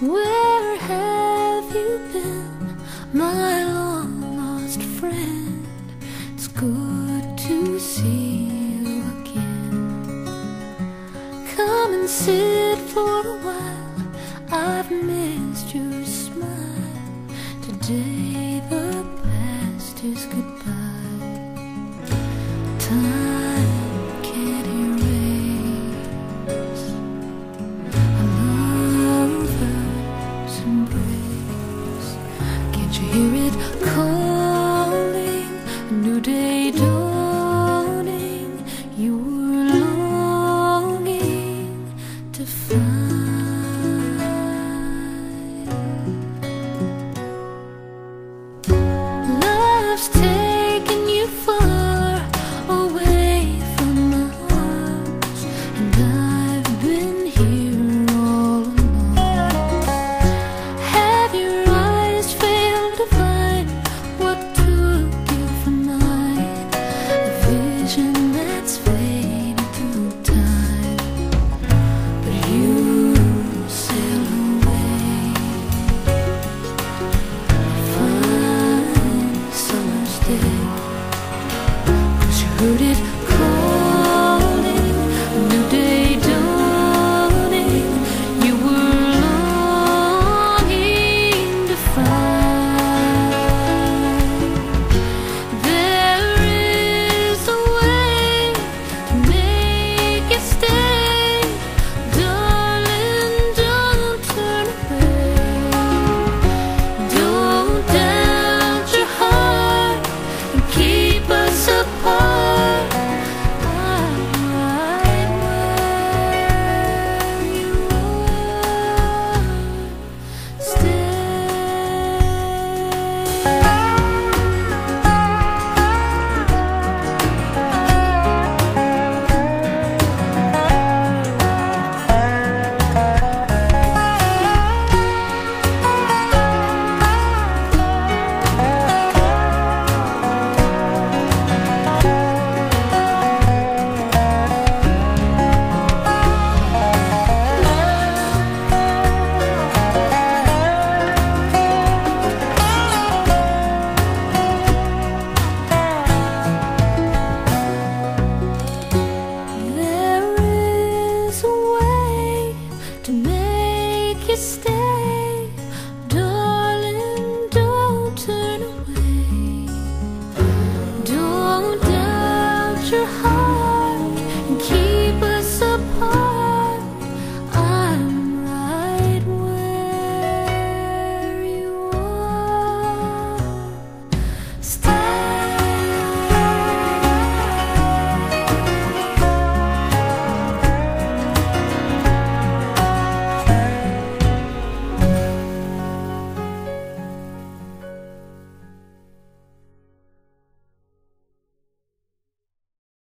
Where have you been, my long lost friend? It's good to see you again. Come and sit for a while. I've missed your smile. Today Dawning, you were longing to find love's. rooted Stop.